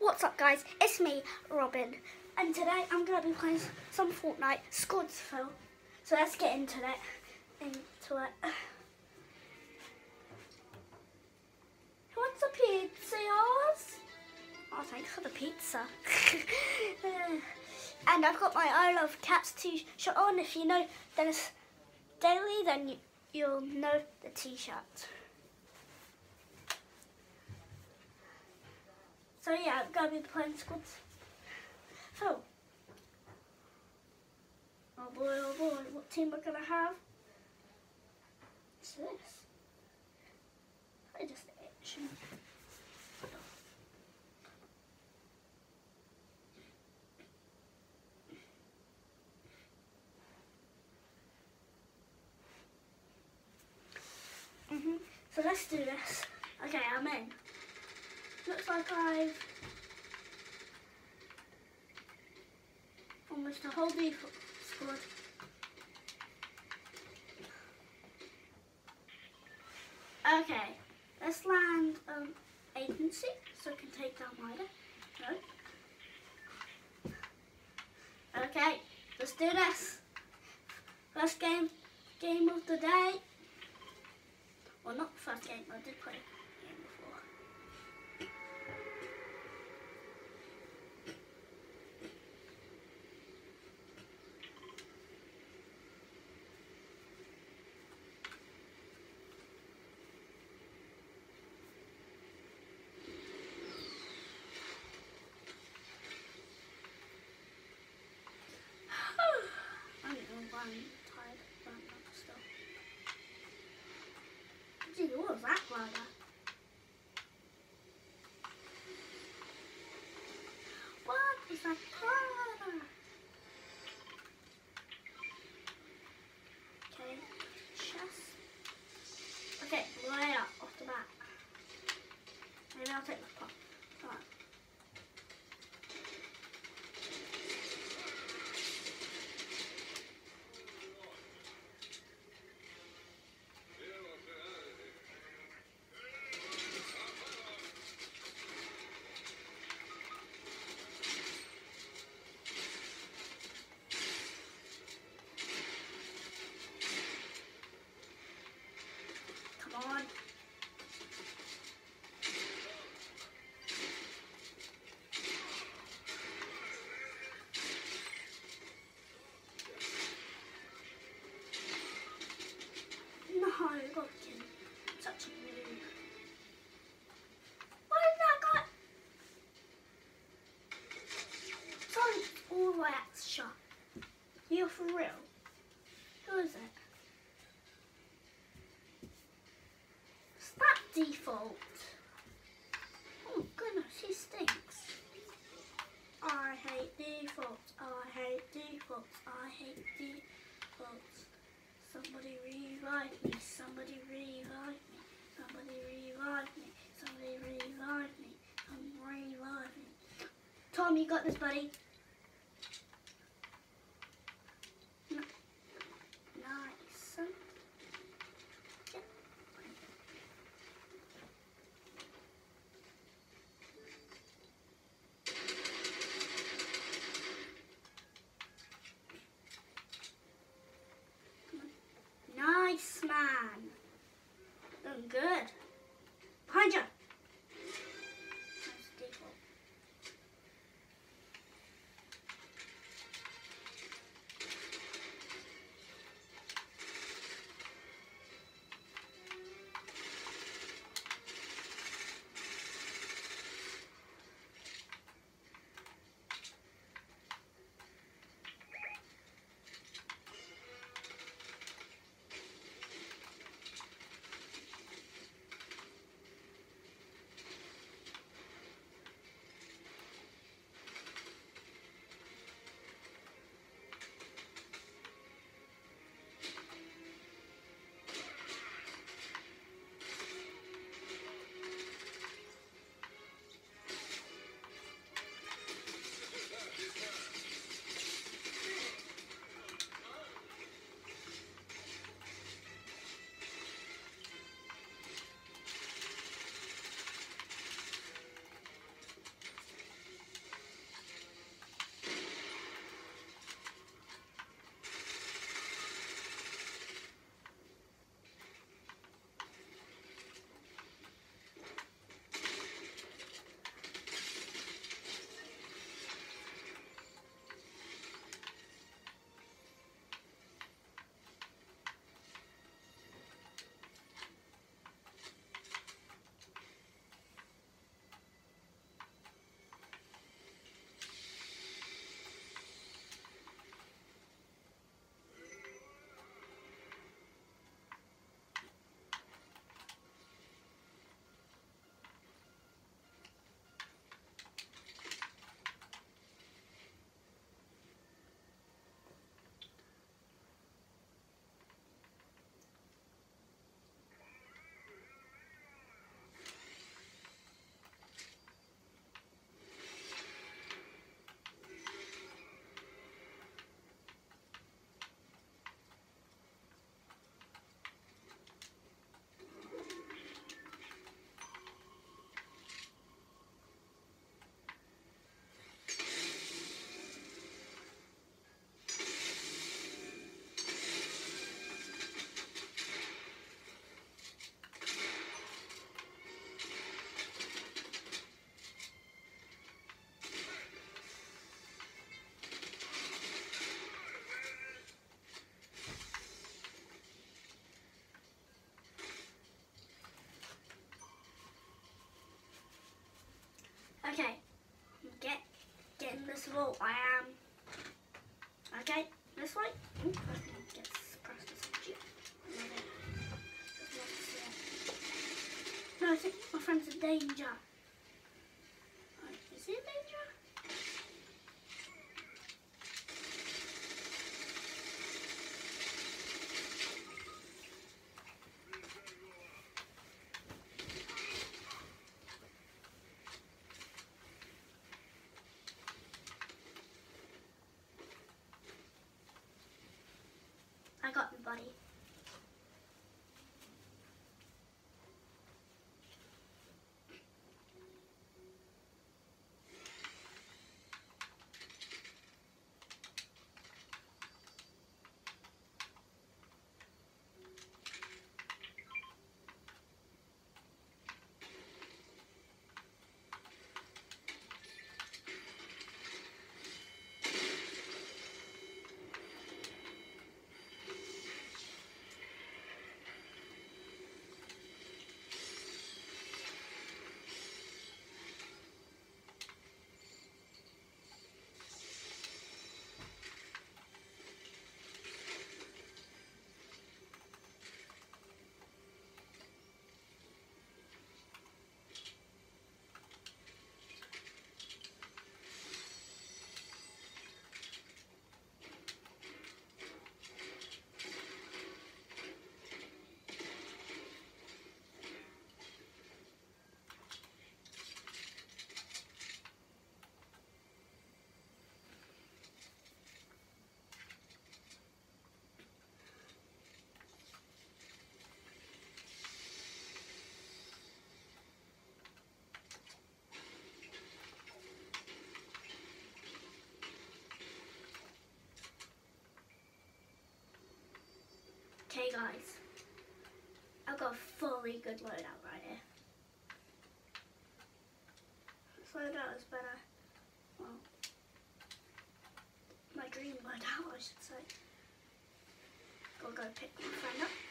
What's up guys, it's me, Robin, and today I'm going to be playing some Fortnite Squadsville. So let's get into it. Into it. Who wants a pizza, yours? Oh, thanks for the pizza. and I've got my I Love Cats t-shirt on. If you know Denis Daily, then you, you'll know the t-shirt. So yeah, I'm gonna be playing squads. So, oh boy, oh boy, what team we're gonna have? What's this? I just itching. Mhm. So let's do this. Okay, I'm in. Looks like I've almost a whole default squad. Okay, let's land um, agency so I can take down Ryder. No. Okay, let's do this. First game, game of the day. Well, not first game, I did play default? Oh goodness, he stinks. I hate defaults. I hate defaults. I hate defaults. Somebody revive me. Somebody revive me. Somebody revive me. Somebody revive me. Somebody revive me. Tom, you got this, buddy. Nice, man. Doing good. Of all, I am. Okay, this way. No, I think my friend's in danger. Okay, guys. I've got a fully good loadout right here. This loadout is better. Well, my dream loadout, I should say. Gotta go pick my friend up.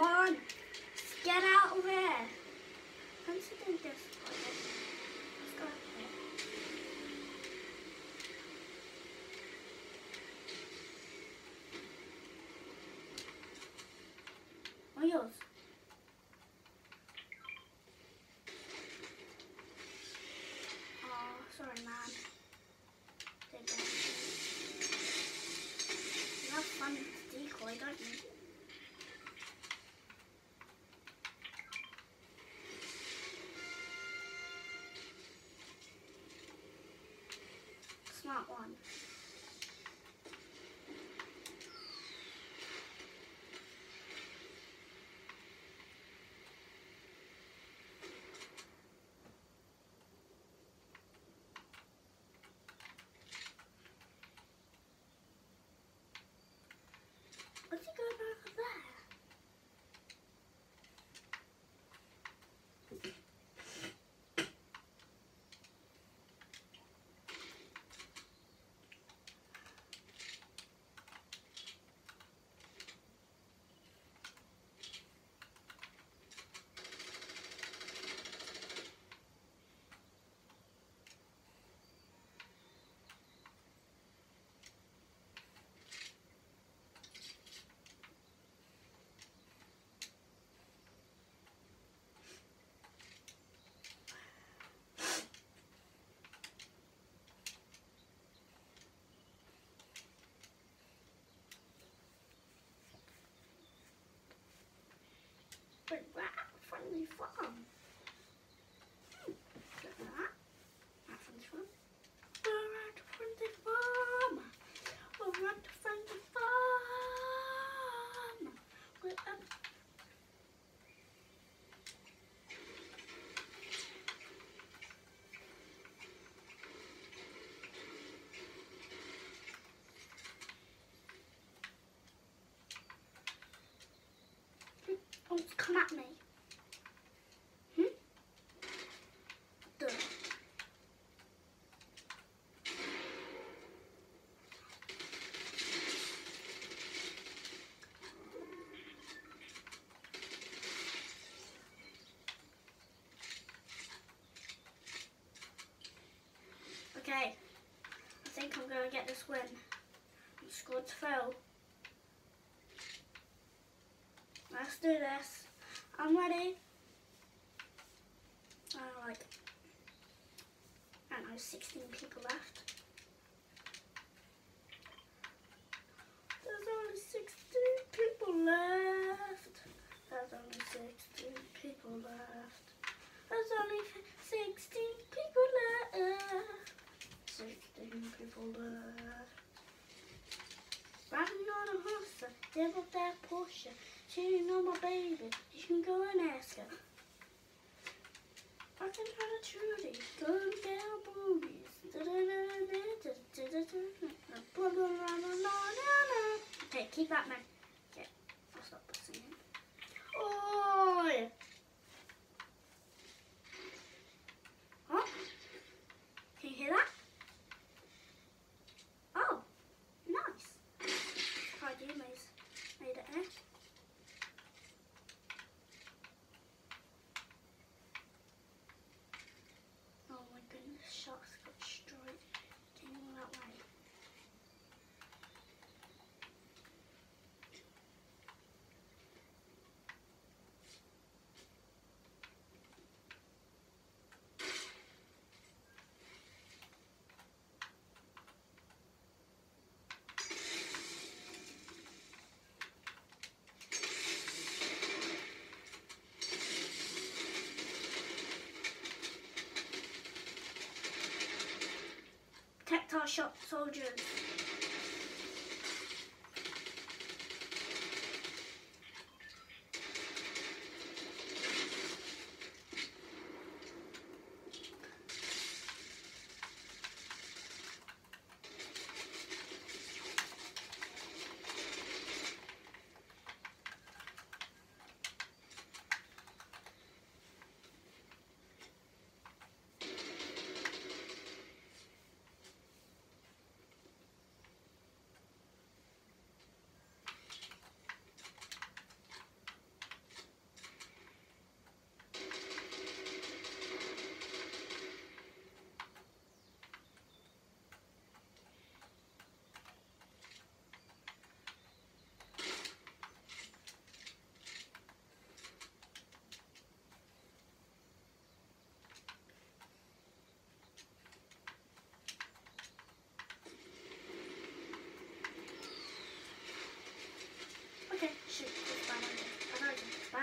Come on! Get out of here! This. Smart one. What's he going over there? But friendly farm. Hmm, come at me. Hmm? Okay, I think I'm going to get this win. I'm scored 12. Do this. I'm ready. I like, I don't know, 16 people left. There's only 16 people left. There's only 16 people left. There's only 16 people left. 16 people left. Riding on a horse, devil that Porsche, cheating on my baby. You can go and ask her. I can try to Trudy, going down boobies. Okay, keep that man. Okay, I'll stop singing. Oi! Huh? Can you hear that? Oh, nice. How do you made, made it, eh? Oh my goodness, sharks got destroyed. Came all that way. Protect our shop soldiers. Okay, shoot. That's bad idea. Bad idea. Bad idea. Mate! No, you gotta be kidding me. No. Great. That was Tom,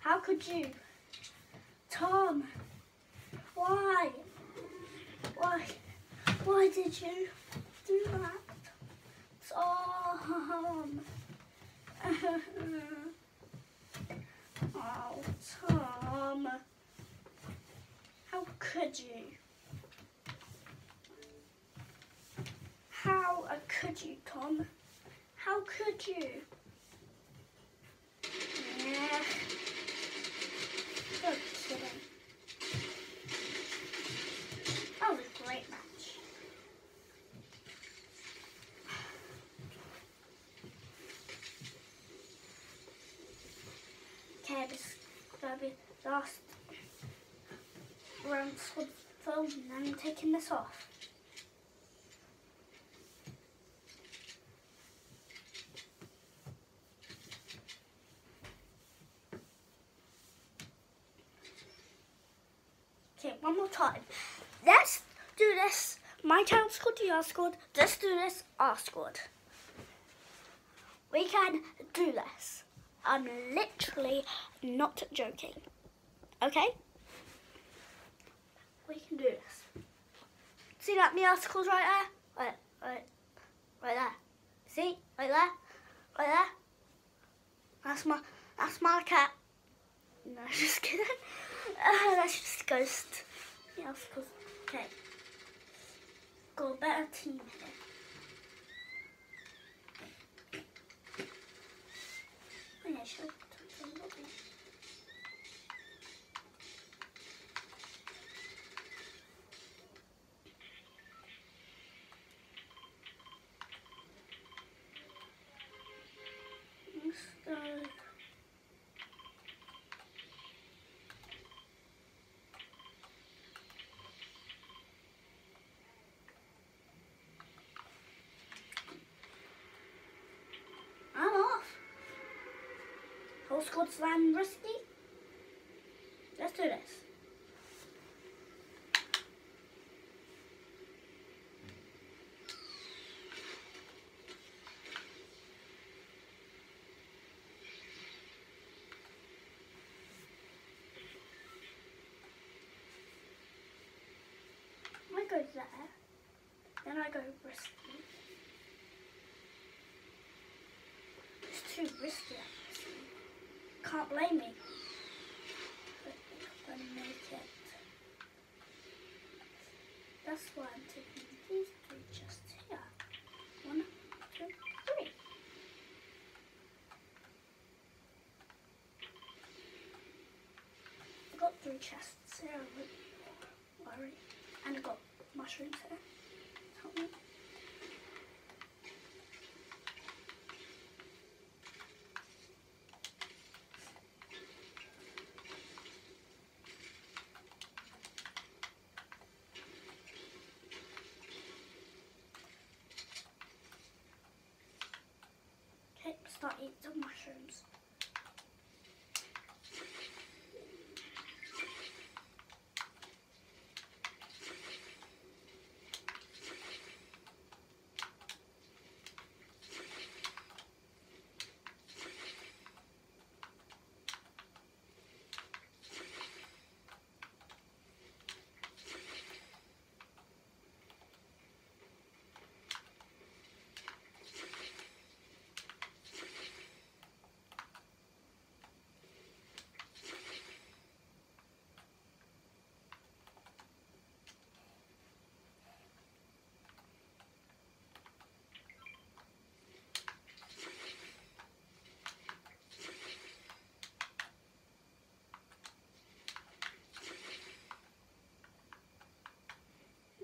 how could you? Tom, why? Why? Why did you do that? Tom. oh, Tom. How could you? How uh, could you, Tom? How could you? Yeah kidding. That was a great match. Okay, this is gonna last round squad film and I'm taking this off. Okay, one more time. Let's do this. My town squad, your squad. Let's do this, our squad. We can do this. I'm literally not joking. Okay? We can do this. See that me articles right there? Right, right, right there. See? Right there? Right there? That's my, that's my cat. No, just kidding. Uh, that's just a ghost. Articles. Okay. Got a better team here. Oh yeah, sure. Let's go. I'm off. Squad's land risky. Let's do this. I go there, then I go risky. It's too risky. Can't blame me. I think I'm gonna make it. That's why I'm taking these three chests here. One, two, three. I got three chests here. I wouldn't worry. And I got mushrooms here. Help me. Okay, start eating some mushrooms.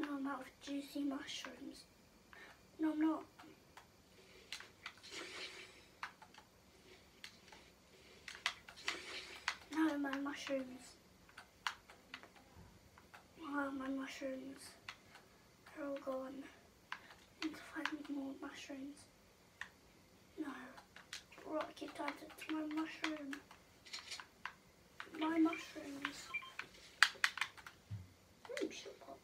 No, I'm out juicy mushrooms. No, I'm not. No, my mushrooms. Oh, my mushrooms. They're all gone. I need to find more mushrooms. No. Rocky tied it to my mushroom. My mushrooms. Hmm, shut up.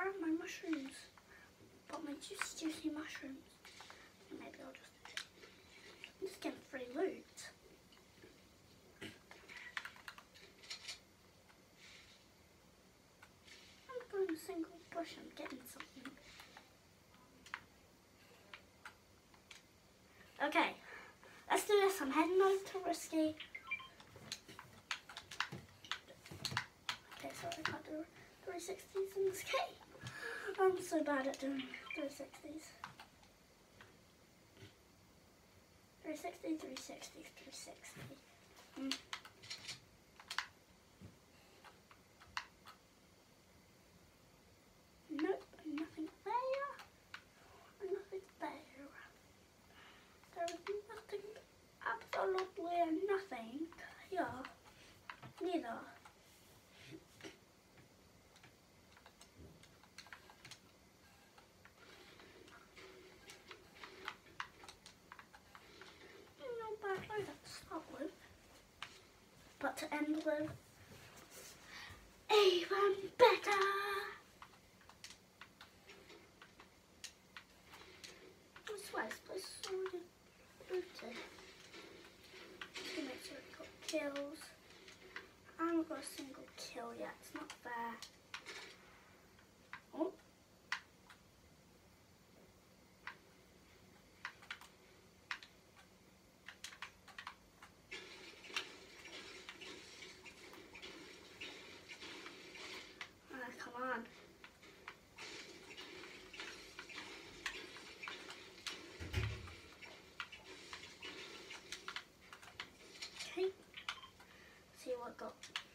Where are my mushrooms? But my juicy, juicy mushrooms. Maybe I'll just. I'm just getting free loot. I'm going a single bush. I'm getting something. Okay, let's do this. I'm heading over to Risky. Okay, sorry, I can't do 360s in this game. I'm so bad at doing 360s. 360, 360, 360. Mm. Nope, nothing there. Nothing there. There's nothing, absolutely nothing here. Neither. No bad load to start with. But to end with, attends.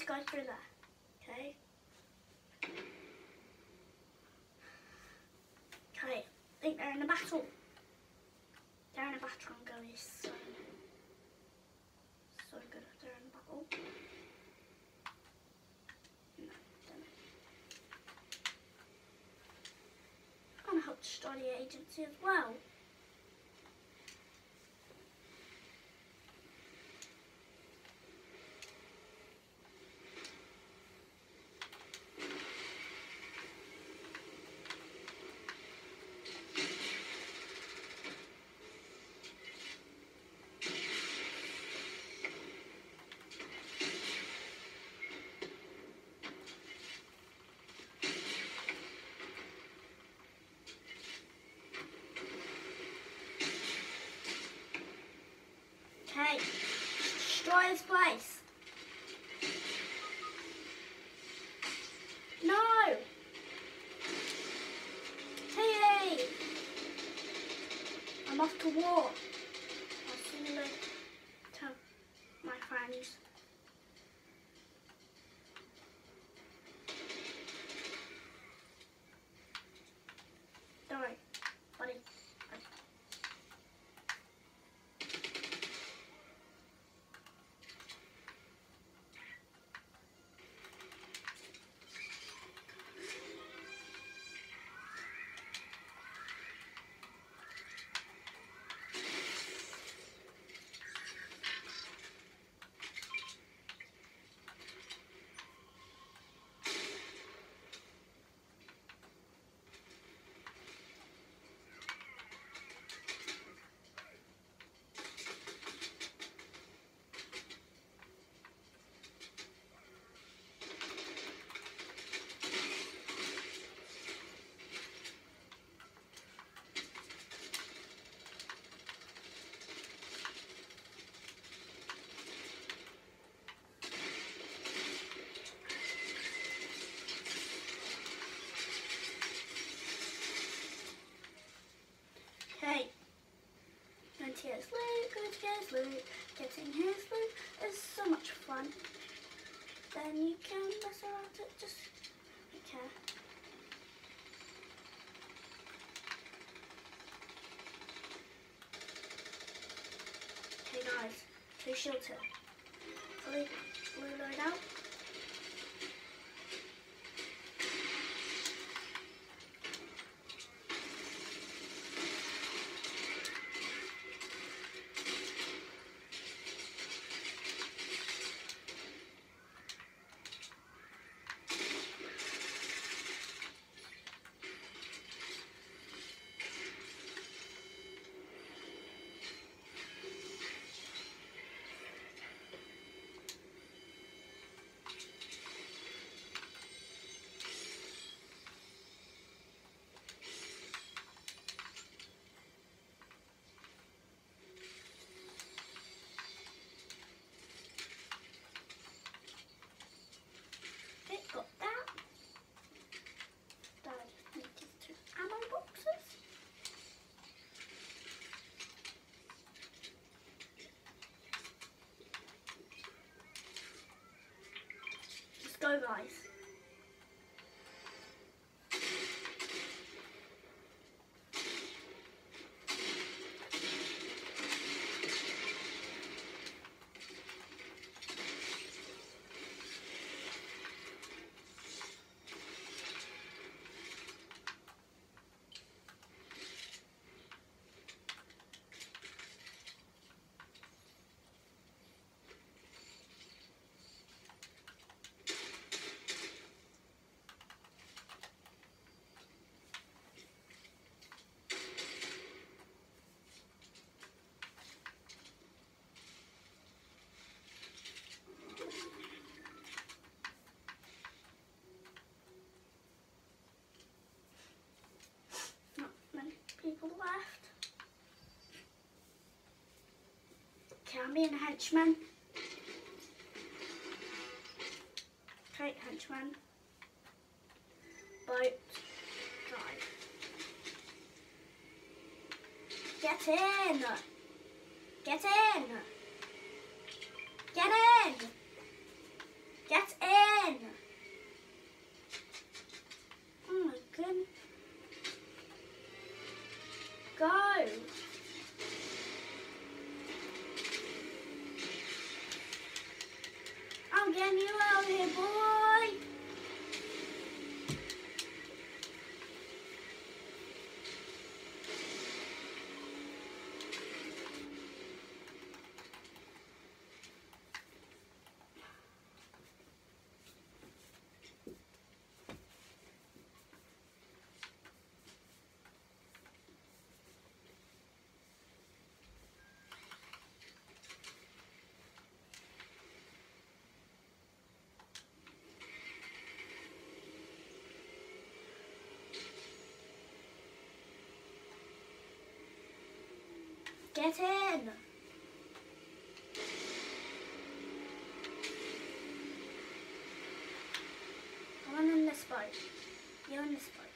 To go through there. Okay. Okay, I think they're in a battle. They're in a battle. I'm going so, so good if they're in a battle. I'm gonna help destroy the agency as well. Okay, destroy this place. No! Hey! I'm off to war. I'll sing it to my friends. Don't worry, buddy. Hey, going to get his his loot. Getting his loot is so much fun. Then you can mess around it, just care. Hey guys, two shields here. Fully reload out. Okay, got that. Then I just need these two ammo boxes. Let's go, guys. Not many people left. Can be a henchman. Okay, henchman. You out here, boy! Get in! Come on in this boat. You're in this boat.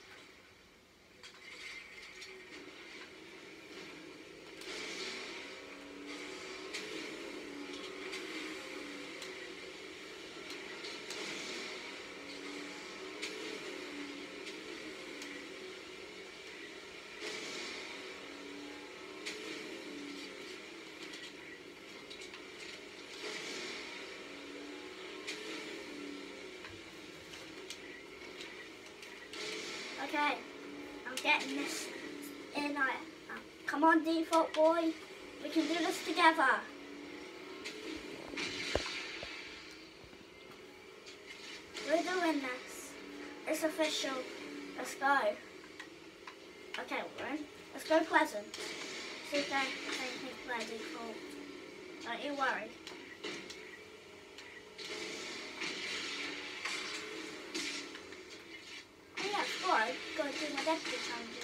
Okay, I'm getting this in. I, uh, come on, default boy. We can do this together. We're doing this. It's official. Let's go. Okay, we're in. Let's go Pleasant. See if they think we're default. Don't you worry. Go do my